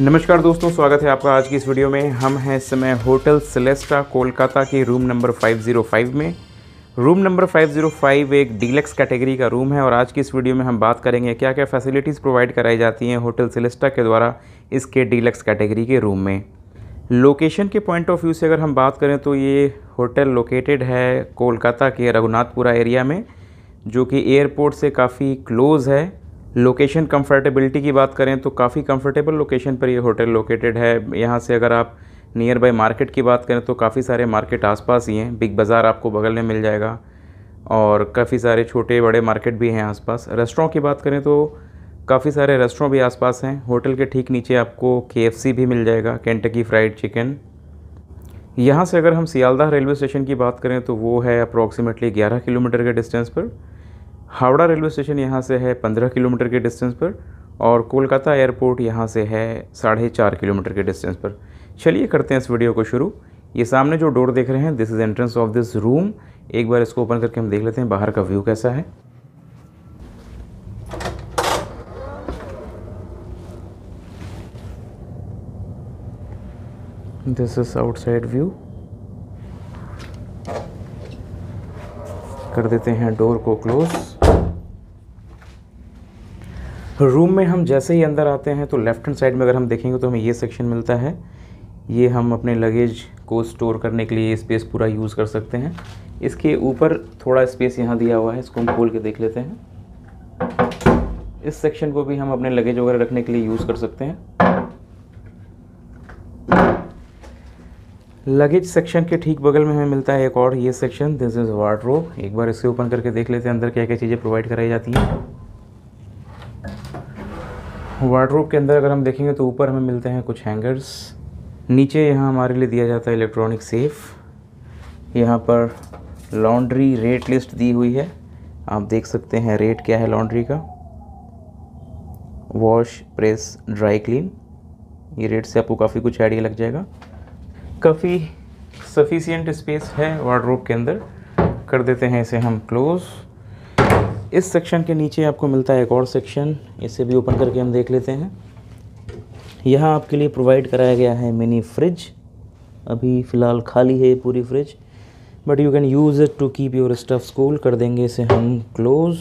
नमस्कार दोस्तों, स्वागत है आपका आज की इस वीडियो में। हम हैं इस समय होटल सेलेस्टा, कोलकाता के रूम नंबर 505 में। रूम नंबर 505 एक डीलक्स कैटेगरी का रूम है और आज की इस वीडियो में हम बात करेंगे क्या क्या फैसिलिटीज़ प्रोवाइड कराई जाती हैं होटल सेलेस्टा के द्वारा इसके डीलक्स कैटेगरी के रूम में। लोकेशन के पॉइंट ऑफ़ व्यू से अगर हम बात करें तो ये होटल लोकेटेड है कोलकाता के रघुनाथपुरा एरिया में, जो कि एयरपोर्ट से काफ़ी क्लोज़ है। लोकेशन कंफर्टेबिलिटी की बात करें तो काफ़ी कंफर्टेबल लोकेशन पर ये होटल लोकेटेड है। यहाँ से अगर आप नियर बाय मार्केट की बात करें तो काफ़ी सारे मार्केट आसपास ही हैं। बिग बाज़ार आपको बगल में मिल जाएगा। और काफ़ी सारे छोटे बड़े मार्केट भी हैं आसपास। रेस्टोरों की बात करें तो काफ़ी सारे रेस्टोरों भी आसपास हैं। होटल के ठीक नीचे आपको के भी मिल जाएगा। कैंटकी फ्राइड चिकन यहाँ से अगर हम सियालदाह रेलवे स्टेशन की बात करें तो वो है अप्रॉक्सीमेटली 11 किलोमीटर के डिस्टेंस पर। हावड़ा रेलवे स्टेशन यहाँ से है पंद्रह किलोमीटर के डिस्टेंस पर और कोलकाता एयरपोर्ट यहाँ से है साढ़े चार किलोमीटर के डिस्टेंस पर। चलिए करते हैं इस वीडियो को शुरू। ये सामने जो डोर देख रहे हैं this is entrance of this room एक बार इसको ओपन करके हम देख लेते हैं, बाहर का व्यू कैसा है। दिस इज़ आउटसाइड व्यू कर देते हैं डोर को क्लोज़ रूम में हम जैसे ही अंदर आते हैं तो लेफ़्ट हैंड साइड में अगर हम देखेंगे तो हमें ये सेक्शन मिलता है। ये हम अपने लगेज को स्टोर करने के लिए स्पेस पूरा यूज़ कर सकते हैं। इसके ऊपर थोड़ा स्पेस यहाँ दिया हुआ है, इसको हम खोल के देख लेते हैं। इस सेक्शन को भी हम अपने लगेज वगैरह रखने के लिए यूज़ कर सकते हैं। लगेज सेक्शन के ठीक बगल में हमें मिलता है एक और, ये सेक्शन दिस इज़ वार्ड्रोब एक बार इसे ओपन करके देख लेते हैं, अंदर क्या क्या चीज़ें प्रोवाइड कराई जाती हैं। वार्ड्रोब के अंदर अगर हम देखेंगे तो ऊपर हमें मिलते हैं कुछ हैंगर्स। नीचे यहाँ हमारे लिए दिया जाता है इलेक्ट्रॉनिक सेफ़। यहाँ पर लॉन्ड्री रेट लिस्ट दी हुई है। आप देख सकते हैं रेट क्या है लॉन्ड्री का। Wash, press, dry clean. ये रेट से आपको काफ़ी कुछ आइडिया लग जाएगा। काफ़ी सफिशियंट स्पेस है वार्ड्रोब के अंदर। कर देते हैं इसे हम क्लोज़ इस सेक्शन के नीचे आपको मिलता है एक और सेक्शन इसे भी ओपन करके हम देख लेते हैं। यहाँ आपके लिए प्रोवाइड कराया गया है मिनी फ्रिज अभी फ़िलहाल खाली है पूरी fridge but you can use it to keep your stuff cool कर देंगे इसे हम क्लोज़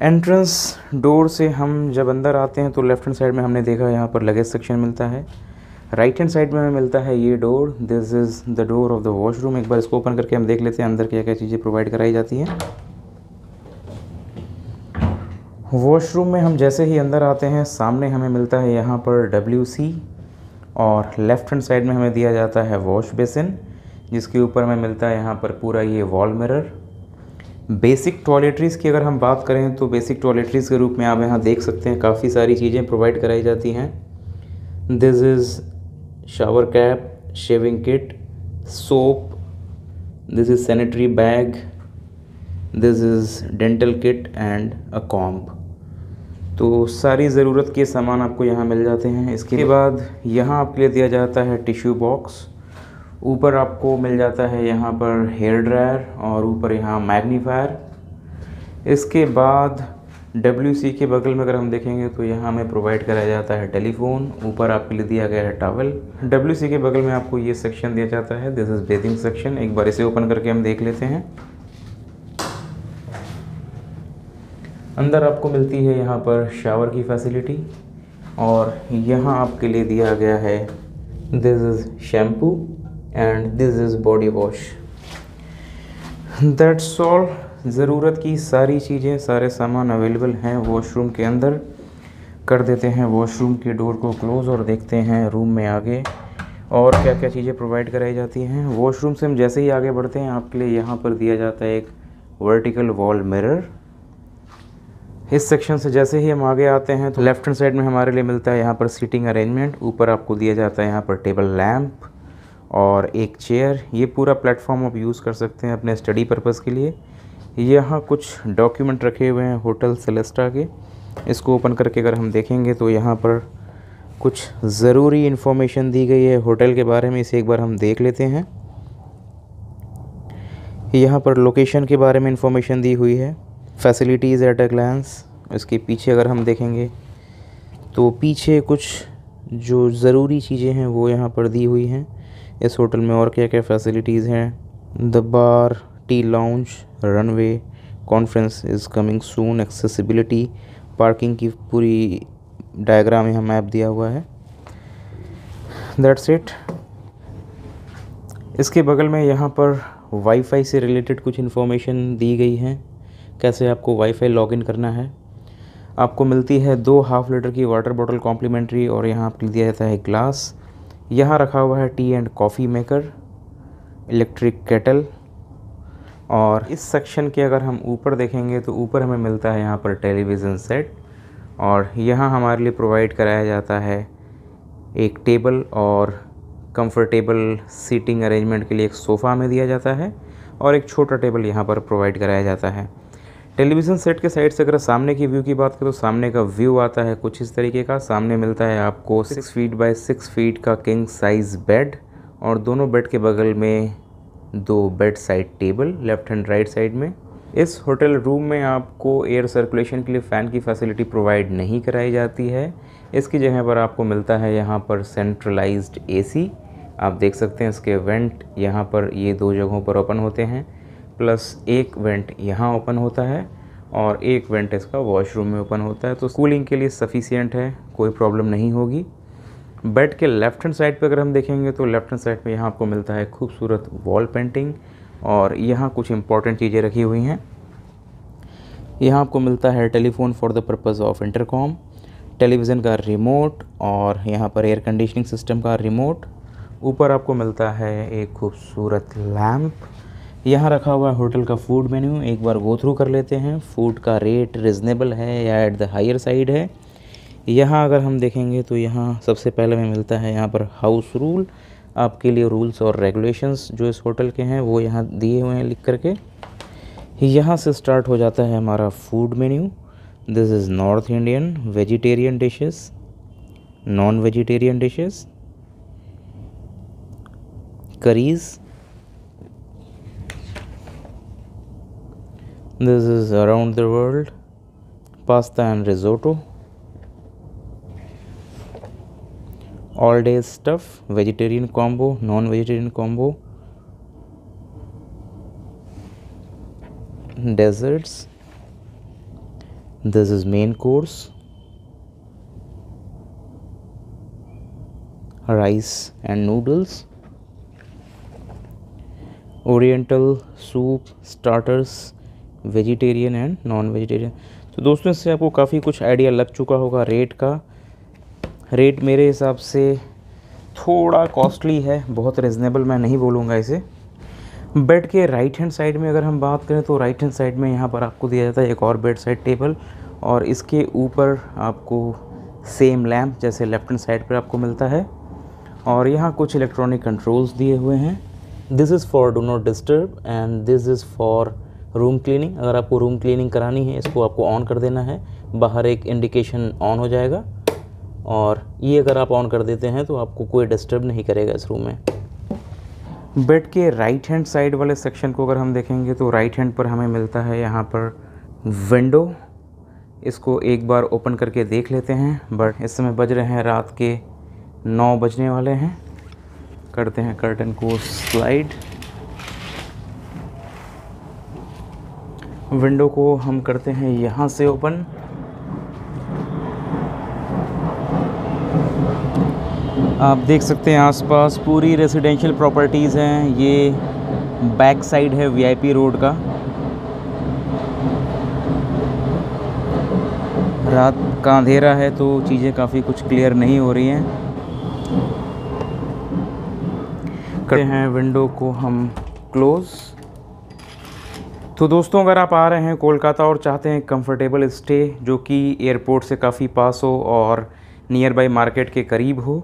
एंट्रेंस डोर से हम जब अंदर आते हैं तो लेफ़्ट हैंड साइड में हमने देखा यहाँ पर लगेज सेक्शन मिलता है। राइट हैंड साइड में हमें मिलता है ये door this is the door of the washroom एक बार इसको ओपन करके हम देख लेते हैं अंदर क्या क्या चीज़ें प्रोवाइड कराई जाती हैं। वॉशरूम में हम जैसे ही अंदर आते हैं, सामने हमें मिलता है यहाँ पर डब्ल्यू सी और लेफ़्ट हैंड साइड में हमें दिया जाता है वॉश बेसिन जिसके ऊपर हमें मिलता है यहाँ पर पूरा ये वॉल मिरर बेसिक टॉयलेटरीज़ की अगर हम बात करें तो बेसिक टॉयलेटरीज़ के रूप में आप यहाँ देख सकते हैं, काफ़ी सारी चीज़ें प्रोवाइड कराई जाती हैं। This is shower cap shaving kit soap this is sanitary bag this is dental kit and a कॉम्प तो सारी ज़रूरत के सामान आपको यहाँ मिल जाते हैं। इसके बाद यहाँ आपके लिए दिया जाता है टिश्यू बॉक्स। ऊपर आपको मिल जाता है यहाँ पर हेयर ड्रायर और ऊपर यहाँ मैग्नीफायर। इसके बाद डब्ल्यू के बगल में अगर हम देखेंगे तो यहाँ हमें प्रोवाइड कराया जाता है टेलीफोन। ऊपर आपके लिए दिया गया है टावल। डब्ल्यू के बगल में आपको ये सेक्शन दिया जाता है। दिस इज़ बेथिंग सेक्शन एक बार इसे ओपन करके हम देख लेते हैं। अंदर आपको मिलती है यहाँ पर शावर की फैसिलिटी और यहाँ आपके लिए दिया गया है this is shampoo and this is body wash that's all ज़रूरत की सारी चीज़ें, सारे सामान अवेलेबल हैं वॉशरूम के अंदर। कर देते हैं वॉशरूम के डोर को क्लोज़ और देखते हैं रूम में आगे। और क्या क्या चीज़ें प्रोवाइड कराई जाती हैं? वॉशरूम से हम जैसे ही आगे बढ़ते हैं, आपके लिए यहाँ पर दिया जाता है एक वर्टिकल वॉल मिरर इस सेक्शन से जैसे ही हम आगे आते हैं तो लेफ़्ट हैंड साइड में हमारे लिए मिलता है यहाँ पर सीटिंग अरेंजमेंट ऊपर आपको दिया जाता है यहाँ पर टेबल लैम्प और एक चेयर ये पूरा प्लेटफॉर्म आप यूज़ कर सकते हैं अपने स्टडी पर्पज़ के लिए। यहाँ कुछ डॉक्यूमेंट रखे हुए हैं होटल सेलेस्टा के। इसको ओपन करके अगर हम देखेंगे तो यहाँ पर कुछ ज़रूरी इन्फॉर्मेशन दी गई है होटल के बारे में। इसे एक बार हम देख लेते हैं। यहाँ पर लोकेशन के बारे में इन्फॉर्मेशन दी हुई है। फैसिलिटीज़ एट अ ग्लैंस इसके पीछे अगर हम देखेंगे तो पीछे कुछ जो ज़रूरी चीज़ें हैं, वो यहाँ पर दी हुई हैं। इस होटल में और क्या क्या फैसिलिटीज़ हैं? The bar tea lounge runway conference is coming soon accessibility parking की पूरी डायग्राम यहाँ मैप दिया हुआ है। दैट्स इट इसके बगल में यहाँ पर वाईफाई से रिलेटेड कुछ इन्फॉर्मेशन दी गई है। कैसे आपको वाईफाई लॉगिन करना है। आपको मिलती है दो हाफ़ लीटर की वाटर बॉटल कॉम्प्लीमेंट्री और यहाँ आपको दिया जाता है ग्लास यहाँ रखा हुआ है tea and coffee maker electric kettle और इस सेक्शन के अगर हम ऊपर देखेंगे तो ऊपर हमें मिलता है यहाँ पर टेलीविज़न सेट और यहाँ हमारे लिए प्रोवाइड कराया जाता है एक टेबल और कंफर्टेबल सीटिंग अरेंजमेंट के लिए एक सोफ़ा हमें दिया जाता है। और एक छोटा टेबल यहाँ पर प्रोवाइड कराया जाता है। टेलीविज़न सेट के साइड से अगर सामने की व्यू की बात करें तो सामने का व्यू आता है कुछ इस तरीके का। सामने मिलता है आपको six feet by six feet का किंग साइज़ बेड और दोनों बेड के बगल में दो bed side table left and right side में। इस होटल रूम में आपको एयर सर्कुलेशन के लिए फ़ैन की फैसिलिटी प्रोवाइड नहीं कराई जाती है। इसकी जगह पर आपको मिलता है यहाँ पर सेंट्रलाइज्ड एसी आप देख सकते हैं इसके वेंट यहाँ पर ये दो जगहों पर ओपन होते हैं। प्लस एक वेंट यहाँ ओपन होता है और एक वेंट इसका वॉशरूम में ओपन होता है। तो कूलिंग के लिए सफिशियंट है, कोई प्रॉब्लम नहीं होगी। बेड के लेफ़्ट हैंड साइड पे अगर हम देखेंगे तो लेफ़्ट हैंड साइड पे यहाँ आपको मिलता है खूबसूरत वॉल पेंटिंग और यहाँ कुछ इंपॉर्टेंट चीज़ें रखी हुई हैं। यहाँ आपको मिलता है telephone for the purpose of intercom, television का रिमोट और यहाँ पर एयर कंडीशनिंग सिस्टम का रिमोट। ऊपर आपको मिलता है एक खूबसूरत लैम्प यहाँ रखा हुआ है होटल का फ़ूड मेन्यू एक बार गो थ्रू कर लेते हैं। फ़ूड का रेट रिजनेबल है या एट द हायर साइड है। यहाँ अगर हम देखेंगे तो यहाँ सबसे पहले हमें मिलता है यहाँ पर हाउस रूल आपके लिए रूल्स और रेगुलेशंस जो इस होटल के हैं, वो यहाँ दिए हुए हैं लिख करके। यहाँ से स्टार्ट हो जाता है हमारा food menu this is north Indian vegetarian dishes non vegetarian dishes curries This is around the world pasta and risotto. All day stuff, vegetarian combo, non vegetarian combo, desserts. This is main course, rice and noodles, oriental soup, starters vegetarian and non vegetarian तो दोस्तों, इससे आपको काफ़ी कुछ idea लग चुका होगा rate का। रेट मेरे हिसाब से थोड़ा कॉस्टली है, बहुत रिजनेबल मैं नहीं बोलूँगा इसे। बेड के राइट हैंड साइड में अगर हम बात करें तो राइट हैंड साइड में यहाँ पर आपको दिया जाता है एक और बेड साइड टेबल और इसके ऊपर आपको सेम लैम्प जैसे लेफ़्ट हैंड साइड पर आपको मिलता है। और यहाँ कुछ इलेक्ट्रॉनिक कंट्रोल्स दिए हुए हैं। This is for do not disturb and this is for room cleaning, अगर आपको रूम क्लीनिंग करानी है, इसको आपको ऑन कर देना है, बाहर एक इंडिकेशन ऑन हो जाएगा, और ये अगर आप ऑन कर देते हैं तो आपको कोई डिस्टर्ब नहीं करेगा इस रूम में। बेड के राइट हैंड साइड वाले सेक्शन को अगर हम देखेंगे तो राइट हैंड पर हमें मिलता है यहाँ पर विंडो इसको एक बार ओपन करके देख लेते हैं बट इस समय बज रहे हैं रात के नौ बजने वाले हैं। करते हैं कर्टन को स्लाइड विंडो को हम करते हैं यहाँ से ओपन। आप देख सकते हैं आसपास पूरी रेजिडेंशियल प्रॉपर्टीज़ हैं। ये बैक साइड है वीआईपी रोड का। रात का अंधेरा है तो चीज़ें काफ़ी कुछ क्लियर नहीं हो रही हैं। करते हैं विंडो को हम क्लोज़ तो दोस्तों, अगर आप आ रहे हैं कोलकाता और चाहते हैं कंफर्टेबल स्टे जो कि एयरपोर्ट से काफ़ी पास हो और नियर बाई मार्केट के करीब हो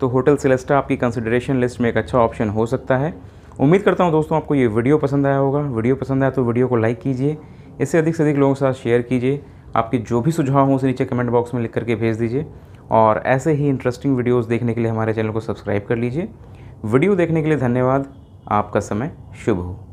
तो होटल सिलेस्टा आपकी कंसिडरेशन लिस्ट में एक अच्छा ऑप्शन हो सकता है। उम्मीद करता हूँ दोस्तों, आपको ये वीडियो पसंद आया होगा। वीडियो पसंद आया तो वीडियो को लाइक कीजिए इससे अधिक से अधिक लोगों के साथ शेयर कीजिए। आपके जो भी सुझाव हों, उसे नीचे कमेंट बॉक्स में लिख करके भेज दीजिए और ऐसे ही इंटरेस्टिंग वीडियोज़ देखने के लिए हमारे चैनल को सब्सक्राइब कर लीजिए। वीडियो देखने के लिए धन्यवाद। आपका समय शुभ हो।